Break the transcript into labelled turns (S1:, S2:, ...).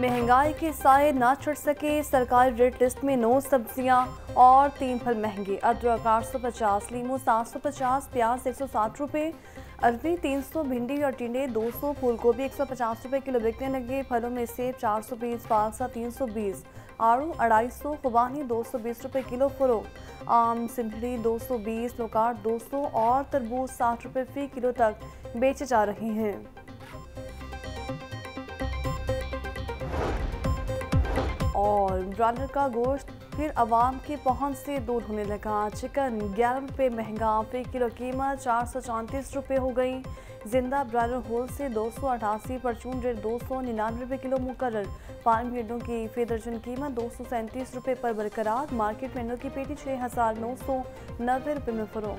S1: महँगाई के साय ना चढ़ सके, सरकारी रेट लिस्ट में नौ सब्ज़ियाँ और तीन फल महँगे। अदरक आठ सौ पचास, लीमू सात सौ पचास, प्याज एक सौ साठ रुपये अरबी तीन सौ, भिंडी और टिंडे दो सौ, फूलगोभी एक सौ पचास रुपये किलो बिकने लगे। फलों में सेब चार सौ बीस, पालसा तीन सौ बीस, आड़ू अढ़ाई सौ, खुबानी दो सौ बीस रुपये किलो फरो आम सिंधड़ी दो सौ बीस लोकार दो सौ और तरबूज साठ रुपये फ़ी किलो तक बेचे जा रहे हैं। और ब्रॉयलर का गोश्त फिर आवाम की पहुँच से दूर होने लगा। चिकन ग्यारह रुपये महँगा फ़ी किलो कीमत चार सौ चौंतीस रुपये हो गई। ज़िंदा ब्रॉयलर होल से दो सौ अठासी, परचून रेट दो सौ निन्यानवे रुपये किलो मुकर पान भेड़ों की फ़ी दर्जन कीमत दो सौ सैंतीस रुपये पर बरकरार। मार्केट में की पेटी छः हज़ार नौ सौ नब्बे रुपये में फ़रोग